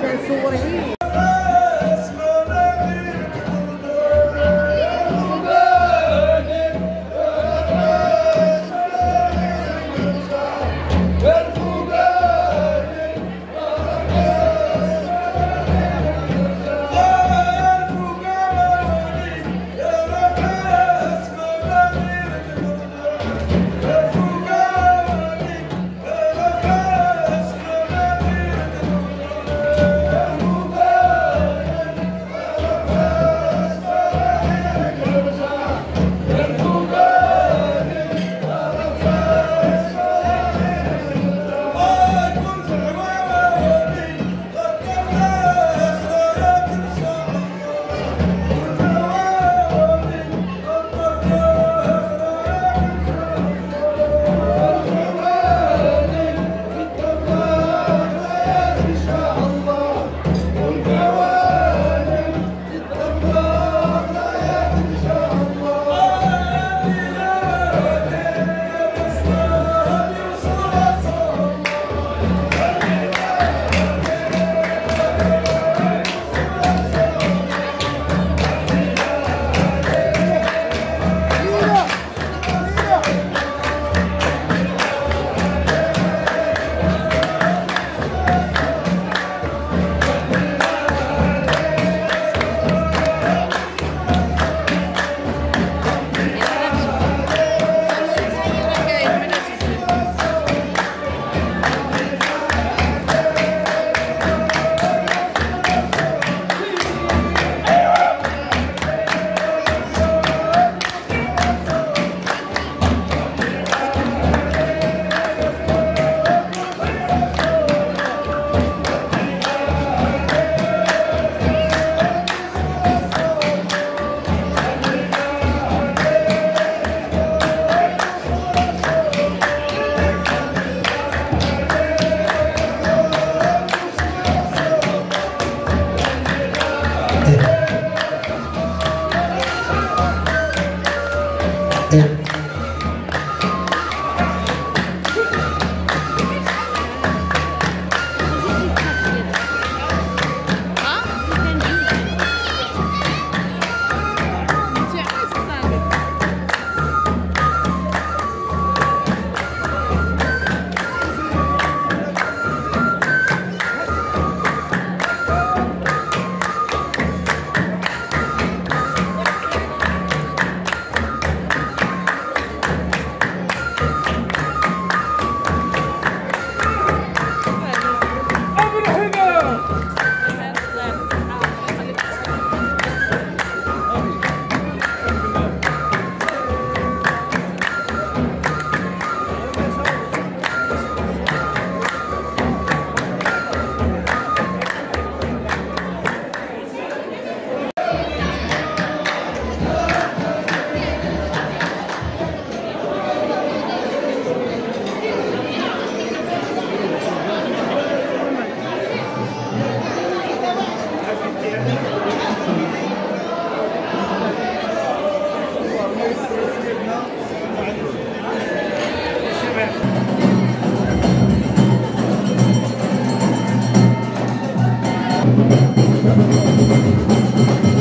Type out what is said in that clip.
这是我的何?